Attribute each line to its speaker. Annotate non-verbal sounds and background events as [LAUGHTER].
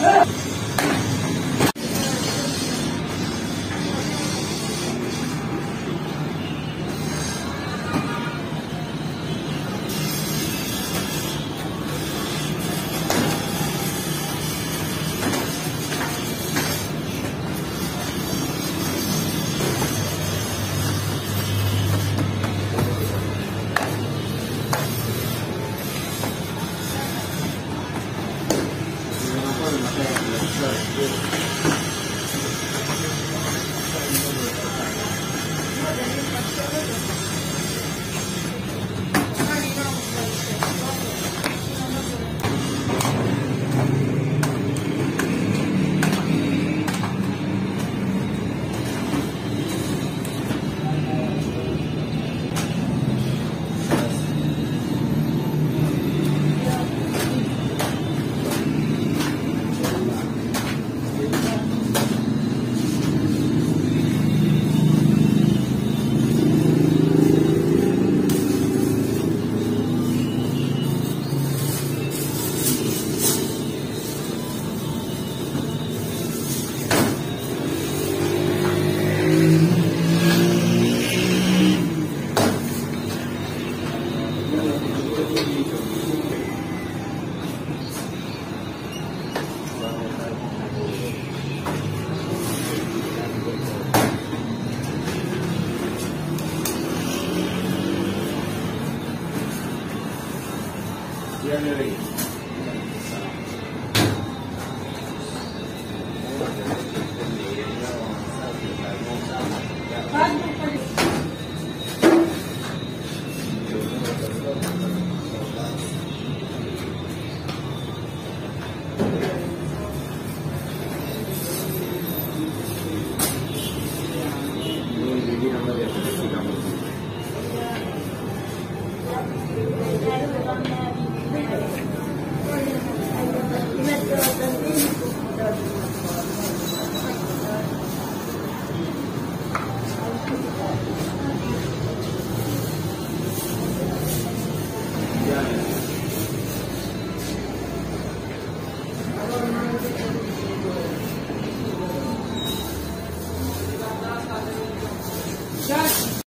Speaker 1: Yeah. [LAUGHS] Thank you.
Speaker 2: j a n u a y b y